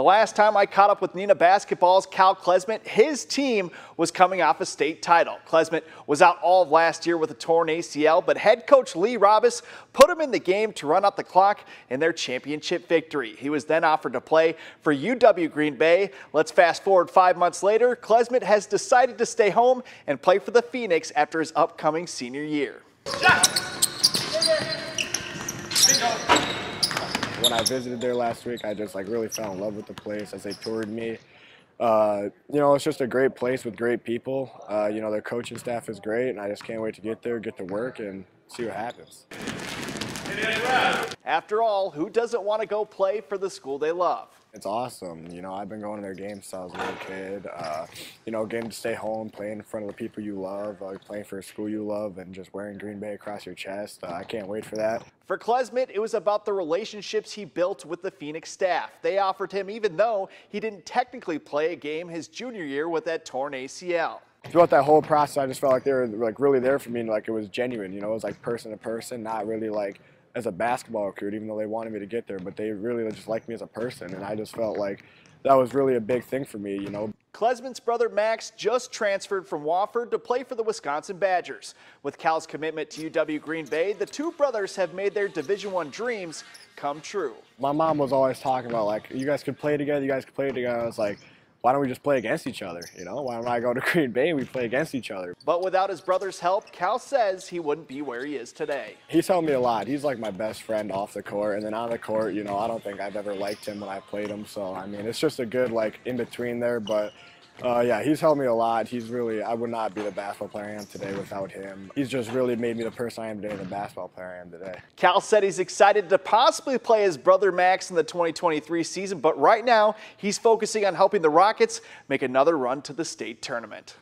The last time I caught up with Neenah basketball's Cal Klesmit, his team was coming off a state title. Klesmit was out all of last year with a torn ACL, but head coach Lee Robus put him in the game to run out the clock in their championship victory. He was then offered to play for UW Green Bay. Let's fast forward five months later. Klesmit has decided to stay home and play for the Phoenix after his upcoming senior year. When I visited there last week, I just like really fell in love with the place as they toured me. Uh, you know, it's just a great place with great people. Uh, you know, their coaching staff is great, and I just can't wait to get there, get to work, and see what happens. After all, who doesn't want to go play for the school they love? It's awesome. You know, I've been going to their games since I was a little kid. Uh, you know, getting to stay home, playing in front of the people you love, uh, playing for a school you love, and just wearing Green Bay across your chest. Uh, I can't wait for that. For Klesmit, it was about the relationships he built with the Phoenix staff. They offered him even though he didn't technically play a game his junior year with that torn ACL throughout that whole process, I just felt like they were like really there for me, and like it was genuine. You know, it was like person to person, not really like as a basketball recruit, even though they wanted me to get there, but they really just liked me as a person, and I just felt like that was really a big thing for me, you know. Klesmit's brother Max just transferred from Wofford to play for the Wisconsin Badgers. With Cal's commitment to UW Green Bay, the two brothers have made their Division One dreams come true. My mom was always talking about like, you guys could play together, you guys could play together. I was like, why don't we just play against each other? You know, why don't I go to Green Bay and we play against each other? But without his brother's help, Cal says he wouldn't be where he is today. He's helped me a lot. He's like my best friend off the court. And then on the court, you know, I don't think I've ever liked him when I played him. So, I mean, it's just a good, like, in between there. But uh, yeah, he's helped me a lot. He's really, I would not be the basketball player I am today without him. He's just really made me the person I am today, the basketball player I am today. Cal said he's excited to possibly play his brother Max in the 2023 season, but right now he's focusing on helping the Rockets make another run to the state tournament.